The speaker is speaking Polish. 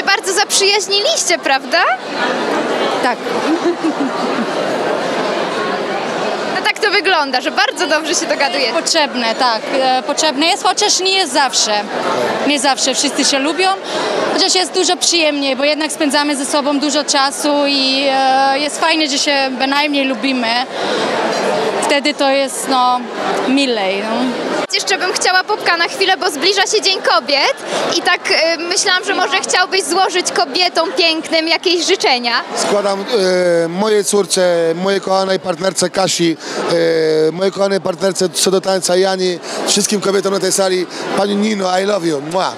się bardzo zaprzyjaźniliście, prawda? Tak. No tak to wygląda, że bardzo dobrze się dogadujecie. Potrzebne, tak. E, Potrzebne jest, chociaż nie jest zawsze. Nie zawsze wszyscy się lubią, chociaż jest dużo przyjemniej, bo jednak spędzamy ze sobą dużo czasu i e, jest fajnie, że się bynajmniej lubimy. Wtedy to jest, no, milej. No. Jeszcze bym chciała Popka na chwilę, bo zbliża się Dzień Kobiet i tak y, myślałam, że może chciałbyś złożyć kobietom pięknym jakieś życzenia. Składam e, mojej córce, mojej kochanej partnerce Kasi, e, mojej kochanej partnerce co do tańca Jani, wszystkim kobietom na tej sali. Pani Nino, I love you. Mua.